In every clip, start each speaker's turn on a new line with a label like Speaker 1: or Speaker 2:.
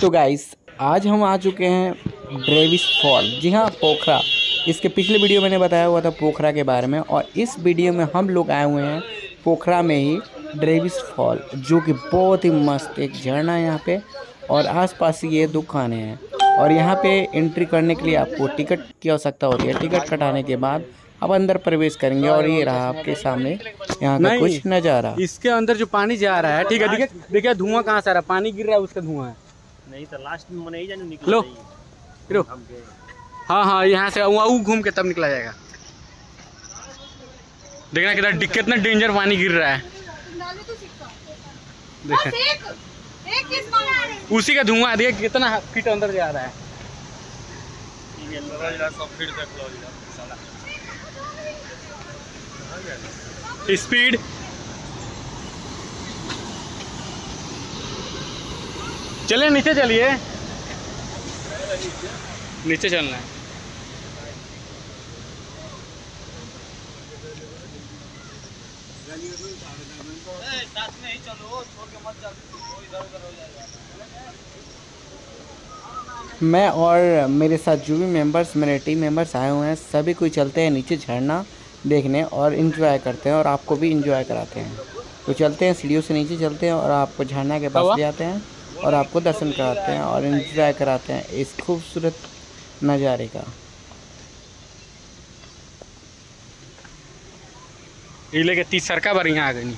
Speaker 1: तो गाइस आज हम आ चुके हैं ड्रेविस फॉल जी हाँ पोखरा। इसके पिछले वीडियो मैंने बताया हुआ था पोखरा के बारे में और इस वीडियो में हम लोग आए हुए हैं पोखरा में ही ड्रेविस फॉल जो कि बहुत ही मस्त एक झरना है यहाँ पे और आसपास ये दुकानें हैं। और यहाँ पे एंट्री करने के लिए आपको टिकट की आवश्यकता होती है। टिकट कटाने के बाद आप अंदर प्रवेश करेंगे और ये रहा आपके सामने यहाँ का। कुछ नज़ारा।
Speaker 2: इसके अंदर जो पानी जा रहा है ठीक है देखिए देखिए धुआँ कहाँ से आ रहा है? पानी गिर रहा है उसका धुआँ है।
Speaker 3: नहीं तो लास्ट में नहीं जाने निकल
Speaker 2: लो। लो हाँ हाँ यहाँ से वहाँ घूम के तब निकला जाएगा। देखना कितना डि- कितना डेंजर पानी गिर रहा है। देखें उसी का धुआँ देखिए कितना फीट अंदर जा रहा है। स्पीड चलिए नीचे चलिए। नीचे चलना है।
Speaker 1: मैं और मेरे साथ जो भी मेंबर्स मेरे टीम मेंबर्स आए हुए हैं सभी कोई चलते हैं नीचे झरना देखने और इन्जॉय करते हैं और आपको भी इन्जॉय कराते हैं। तो चलते हैं सीढ़ियों से नीचे चलते हैं और आपको झरना के पास? ले आते हैं। और आपको दर्शन कराते हैं और इंजॉय कराते हैं इस खूबसूरत नज़ारे का।
Speaker 2: ये लेके तीस सरका बार यहाँ आ गई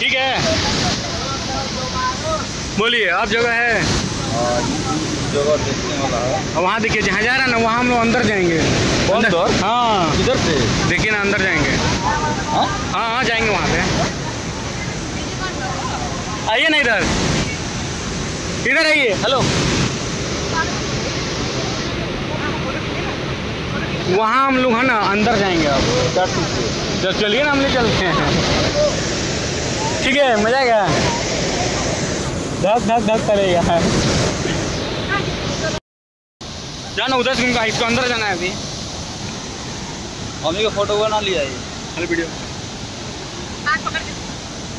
Speaker 2: ठीक है बोलिए आप जगह है?
Speaker 3: जगह देखने वाला है
Speaker 2: वहाँ देखिए जहाँ जा रहा है ना वहाँ हम लोग अंदर जाएँगे।
Speaker 3: अंदर?
Speaker 2: हाँ।
Speaker 3: किधर से?
Speaker 2: देखिए ना अंदर जाएँगे।
Speaker 3: हाँ?
Speaker 2: हाँ हाँ जाएँगे वहाँ पे। आइए ना इधर। इधर आइए। हेलो। वहाँ हम लोग है ना अंदर जाएँगे तो चलिए ना हम ले चलते हैं। ठीक है मज़ा आएगा धक धक धक करेगा। जाना उधर से उनका इसको अंदर जाना है अभी।
Speaker 3: मम्मी का फ़ोटो बना लिया है
Speaker 2: हेलो वीडियो।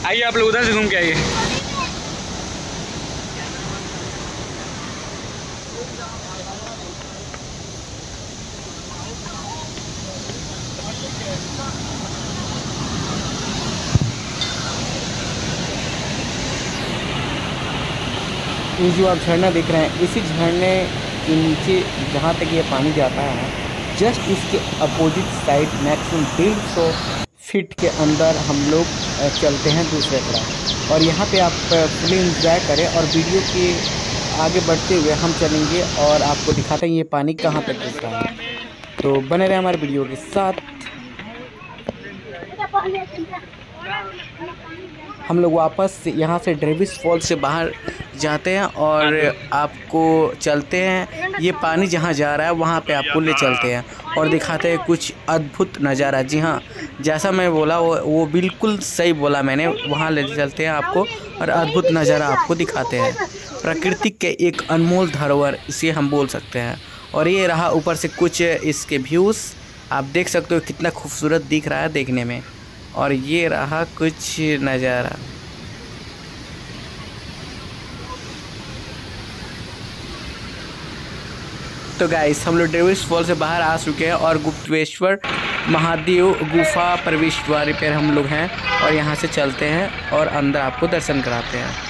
Speaker 2: आइए आप लोग उधर से घूम के आइए।
Speaker 1: ये जो आप झरना देख रहे हैं, इसी झरने के नीचे जहाँ तक ये पानी जाता है, जस्ट इसके अपोजिट साइड मैक्सिमम डेढ़ सौ फीट के अंदर हम लोग चलते हैं दूसरे तरफ़। और यहाँ पे आप फुली इंजॉय करें और वीडियो के आगे बढ़ते हुए हम चलेंगे और आपको दिखाते हैं ये पानी कहाँ तक गिरता है। तो बने रहे हमारे वीडियो के साथ। हम लोग वापस यहाँ से ड्रेविस फॉल से बाहर जाते हैं और आपको चलते हैं। ये पानी जहाँ जा रहा है वहाँ पे आपको ले चलते हैं और दिखाते हैं कुछ अद्भुत नज़ारा। जी हाँ जैसा मैं बोला वो वो बिल्कुल सही बोला मैंने। वहाँ ले चलते हैं आपको और अद्भुत नज़ारा आपको दिखाते हैं। प्रकृति के एक अनमोल धरोहर इसे हम बोल सकते हैं। और ये रहा ऊपर से कुछ इसके व्यूज़ आप देख सकते हो कितना खूबसूरत दिख रहा है देखने में। और ये रहा कुछ नज़ारा। तो गाइस हम लोग डेविस फॉल से बाहर आ चुके हैं और गुप्तेश्वर महादेव गुफा प्रवेश द्वार पर हम लोग हैं और यहाँ से चलते हैं और अंदर आपको दर्शन कराते हैं।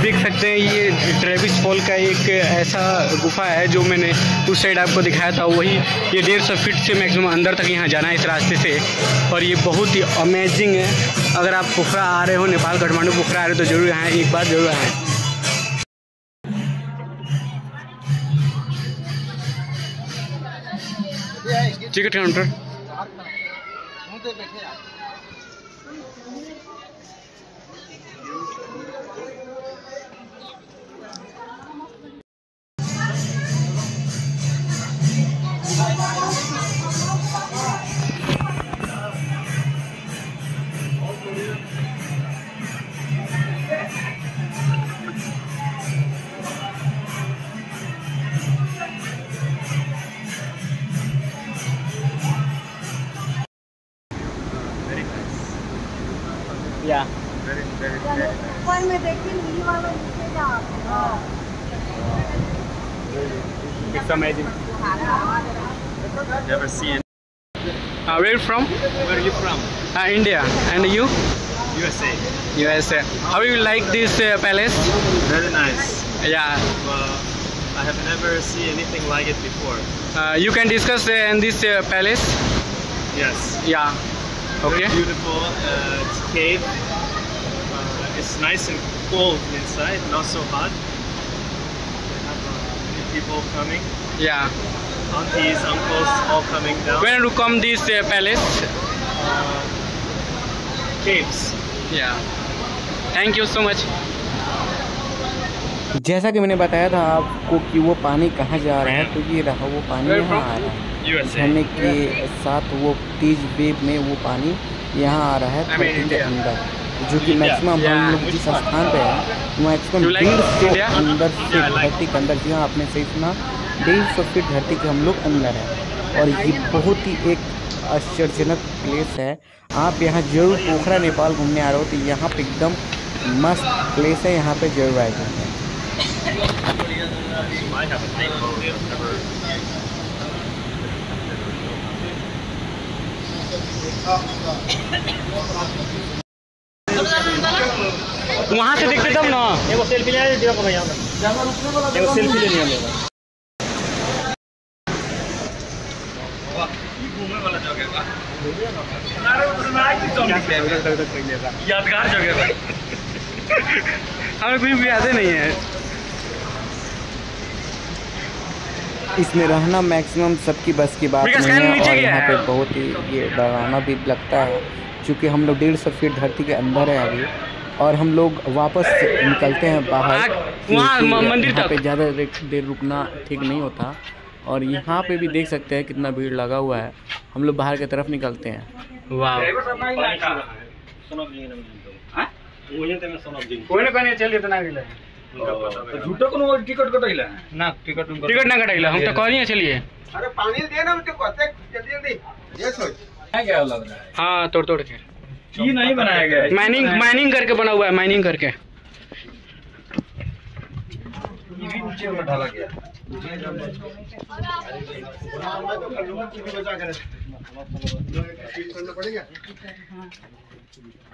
Speaker 2: देख सकते हैं, ये ट्रेविस फॉल का एक ऐसा गुफा है जो मैंने उस साइड आपको दिखाया था, वही ये डेढ़ सौ फीट से मैक्सिमम अंदर तक यहाँ जाना है इस रास्ते से। और ये बहुत ही अमेजिंग है। अगर आप पोखरा आ रहे हो, नेपाल, काठमांडू पोखरा आ रहे हो तो ज़रूर यहाँ एक बार ज़रूर आए। Ticket counter It's amazing.
Speaker 3: Never seen.
Speaker 2: Uh, where are you from?
Speaker 3: Where are you from?
Speaker 2: Uh, India. And you?
Speaker 3: USA.
Speaker 2: USA. How you like this uh, palace?
Speaker 3: Very nice.
Speaker 2: Yeah.
Speaker 3: I have never seen anything like it before.
Speaker 2: Uh, you can discuss uh, in this uh, palace?
Speaker 3: Yes.
Speaker 2: Yeah. Okay.
Speaker 3: Very beautiful. Uh, it's cave. Uh, it's nice and cold inside, not so hot. People coming.
Speaker 2: Yeah.
Speaker 3: Aunties, uncles, all coming down.
Speaker 2: When you come this uh, palace?
Speaker 3: Uh, caves.
Speaker 2: Yeah. Thank you so much.
Speaker 1: जैसा कि मैंने बताया था आपको कि वो पानी कहाँ जा रहा है तो ये रहा वो पानी यहाँ आ रहा है. झरने के साथ वो तेज वेव में वो पानी यहाँ आ रहा है. अंदर जो कि मैक्सिमम हम लोग जिस स्थान पे है मैक्सिमम डेढ़ सौ अंदर से धरती के अंदर जी हाँ आपने सही सुना डेढ़ सौ फीट धरती के हम लोग अंदर है। और ये बहुत ही एक आश्चर्यजनक प्लेस है। आप यहाँ ज़रूर पोखरा नेपाल घूमने आ रहे हो तो यहाँ पे एकदम मस्त प्लेस है यहाँ पे ज़रूर आए जाइए
Speaker 3: I
Speaker 2: वहाँ से देखते तब ना।
Speaker 3: एगो सेल्फी ले दियो को भैया एगो सेल्फी ले लिया मेरा। यादगार जगह है
Speaker 2: हमें कुछ भी याद नहीं है।
Speaker 1: इसमें रहना मैक्सिमम सबकी बस की बात नहीं है और यहाँ पे बहुत ही ये डराना भी लगता है। क्योंकि हम लोग डेढ़ सौ फीट धरती के अंदर है अभी और हम लोग वापस निकलते हैं बाहर
Speaker 2: मंदिर
Speaker 1: यहाँ पे ज़्यादा देर- रुकना ठीक नहीं होता। और यहाँ पे भी देख सकते हैं कितना भीड़ लगा हुआ है। हम लोग बाहर की तरफ़ निकलते हैं।
Speaker 2: वाह। कोई ना कोई नहीं चलिए इतना अगले
Speaker 3: झूठो कोनो टिकट कटैला ना टिकट
Speaker 2: टिकट ना हम तो चलिए।
Speaker 4: अरे पानी दे ना कहते जल्दी जल्दी। ये सोच।
Speaker 3: क्या लग रहा है?
Speaker 2: हाँ तोड़ तोड़ के।
Speaker 3: ये नहीं बनाया गया है।
Speaker 2: माइनिंग माइनिंग करके बना हुआ है माइनिंग करके।
Speaker 3: ये भी नीचे में ढाला गया।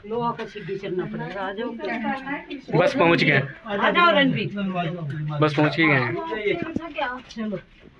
Speaker 5: लोहा का सीढ़ी चढ़ना पड़ेगा आ जाओ
Speaker 2: बस पहुँच गए। बस पहुँच ही गए।
Speaker 5: चलो।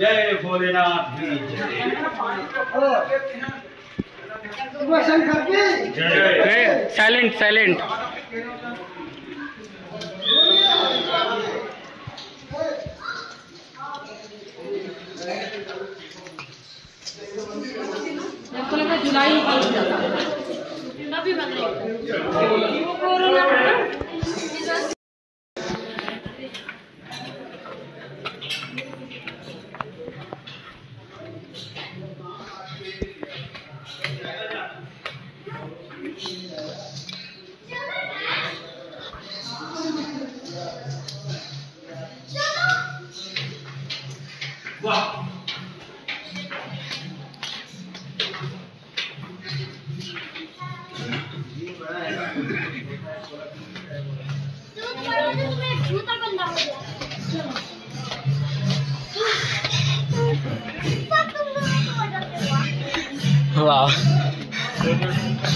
Speaker 3: जय भोलेनाथ
Speaker 2: साइलेंट। साइलेंट
Speaker 5: जुलाई अभी 小娜。小
Speaker 6: 东。
Speaker 2: 哇。这个他是不？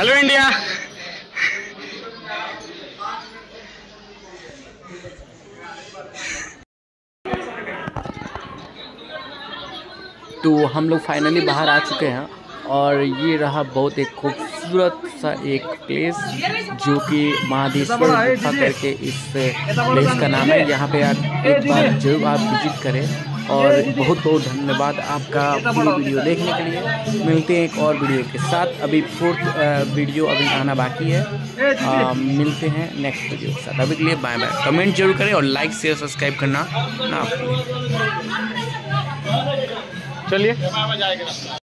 Speaker 2: हेलो इंडिया
Speaker 1: तो हम लोग फाइनली बाहर आ चुके हैं और ये रहा बहुत एक खूबसूरत सा एक प्लेस जो कि महादेश्वर गुफा करके इस प्लेस का नाम है। यहाँ पे आप एक बार ज़रूर आप विज़िट करें। और बहुत बहुत धन्यवाद आपका पूरी वीडियो देखने के लिए। मिलते हैं एक और वीडियो के साथ। अभी फोर्थ वीडियो अभी आना बाकी है। आ, मिलते हैं नेक्स्ट वीडियो के साथ। अभी के लिए बाय बाय कमेंट ज़रूर करें और लाइक शेयर सब्सक्राइब करना ना
Speaker 2: चलिए।